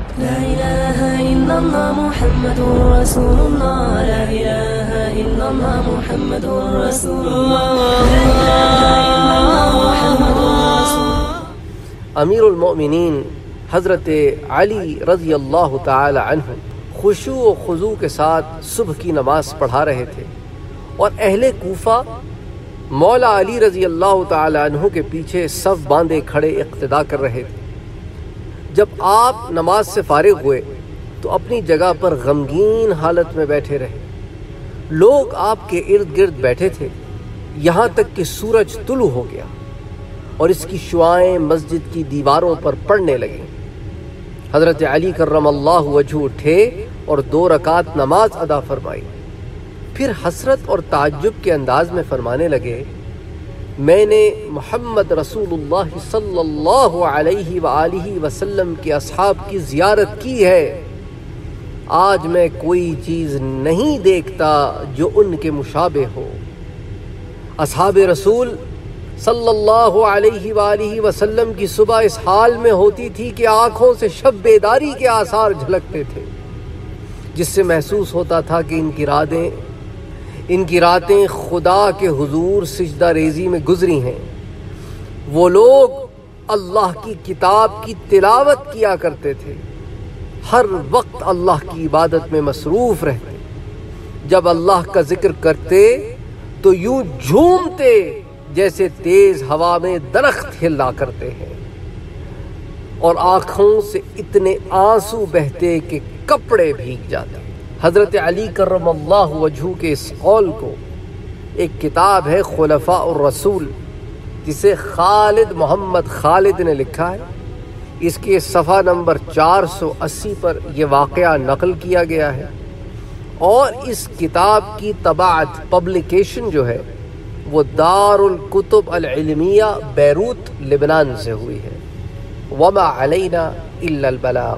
لا إله إلا الله محمد رسول الله. لا إله إلا الله محمد رسول الله. امیر المؤمنین حضرت علی رضی اللہ تعالی عنہ خوشو و خضوع کے ساتھ صبح کی نماز پڑھا رہے تھے اور اہل کوفہ مولا علی رضی اللہ تعالی عنہ کے پیچھے صف باندھے کھڑے اقتدا کر رہے تھے۔ جب آپ نماز سے فارغ ہوئے تو اپنی جگہ پر غمگین حالت میں بیٹھے رہے۔ لوگ آپ کے ارد گرد بیٹھے تھے۔ یہاں تک کہ سورج طلوع ہو گیا اور اس کی شعائیں مسجد کی دیواروں پر پڑنے لگیں۔ حضرت علی کرم اللہ وجہ اٹھے اور دو رکعت نماز ادا فرمائی۔ پھر حسرت اور تعجب کے انداز میں فرمانے لگے میں نے محمد رسول اللہ صلی اللہ علیہ وآلہ وسلم کے اصحاب کی زیارت کی ہے۔ آج میں کوئی چیز نہیں دیکھتا جو ان کے مشابہ ہو۔ اصحاب رسول صلی اللہ علیہ وآلہ وسلم کی صبح اس حال میں ہوتی تھی کہ آنکھوں سے شب بیداری کے آثار جھلکتے تھے، جس سے محسوس ہوتا تھا کہ ان کی راتیں ان کی راتیں خدا کے حضور سجدہ ریزی میں گزری ہیں۔ وہ لوگ اللہ کی کتاب کی تلاوت کیا کرتے تھے۔ ہر وقت اللہ کی عبادت میں مصروف رہتے۔ جب اللہ کا ذکر کرتے تو یوں جھومتے جیسے تیز ہوا میں درخت ہلا کرتے ہیں۔ اور آنکھوں سے اتنے آنسو بہتے کہ کپڑے بھیگ جاتے۔ حضرت علی کرم اللہ وجہ کے اس قول کو ایک کتاب ہے خلفاء الرسول، جسے خالد محمد خالد نے لکھا ہے۔ اس کے صفحہ نمبر چار سو اسی پر یہ واقعہ نقل کیا گیا ہے۔ اور اس کتاب کی طباعت پبلیکیشن جو ہے، وہ دار الکتب العلمیہ بیروت لبنان سے ہوئی ہے۔ وما علینا الا البلاغ۔